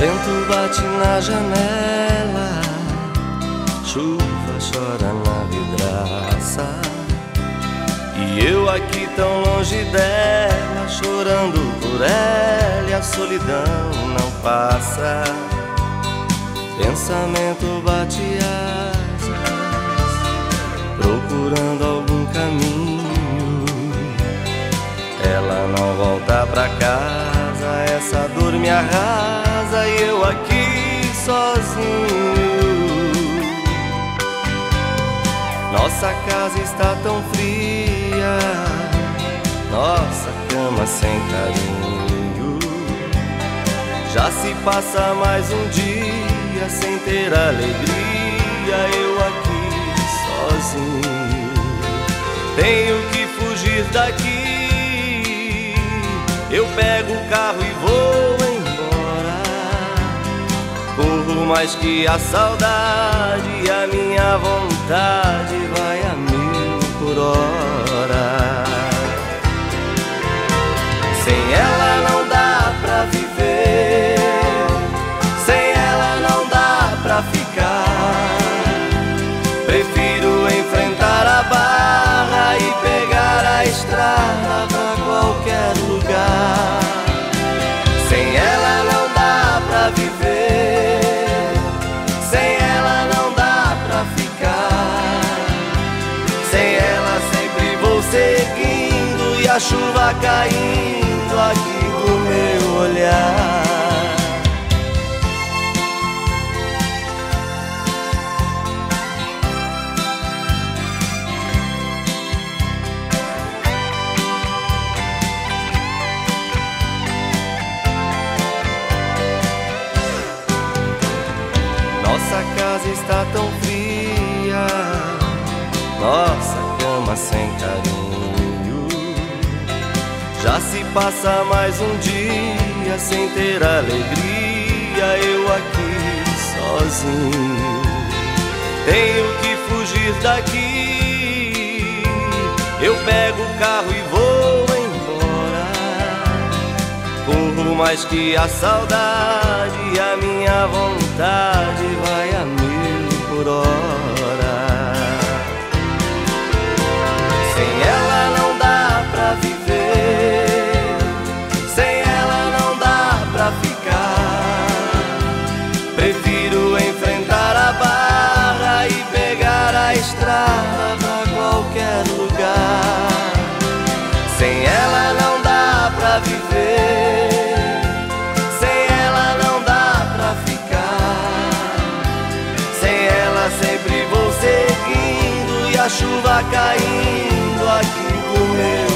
Vento bate na janela, chuva chora na vidraça. E eu aqui tão longe dela, chorando por ela, e a solidão não passa. Pensamento bate asas, procurando algum caminho. Ela não volta pra casa, essa dor me arrasa aqui sozinho. Nossa casa está tão fria, nossa cama sem carinho. Já se passa mais um dia sem ter alegria, eu aqui sozinho. Tenho que fugir daqui. Eu pego o carro e vou mais que a saudade a minha vontade a chuva caindo aqui do meu olhar. Nossa casa está tão fria, nossa cama sem carinho. Já se passa mais um dia sem ter alegria, eu aqui sozinho. Tenho que fugir daqui. Eu pego o carro e vou embora. Corro mais que a saudade, a minha vontade estrada pra qualquer lugar. Sem ela não dá pra viver, sem ela não dá pra ficar. Sem ela sempre vou seguindo e a chuva caindo aqui no meu